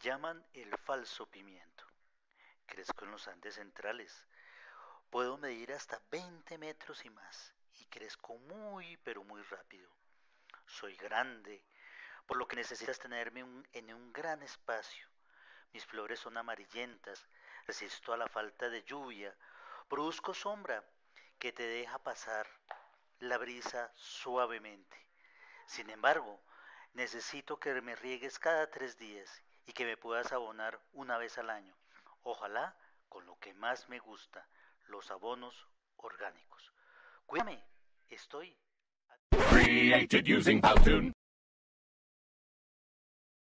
Llaman el falso pimiento. Crezco en los Andes centrales. Puedo medir hasta 20 metros y más y crezco muy pero muy rápido. Soy grande, por lo que necesitas tenerme en un gran espacio. Mis flores son amarillentas, resisto a la falta de lluvia, produzco sombra que te deja pasar la brisa suavemente. Sin embargo, necesito que me riegues cada tres días y que me puedas abonar una vez al año. Ojalá con lo que más me gusta, los abonos orgánicos. Cuídame, estoy.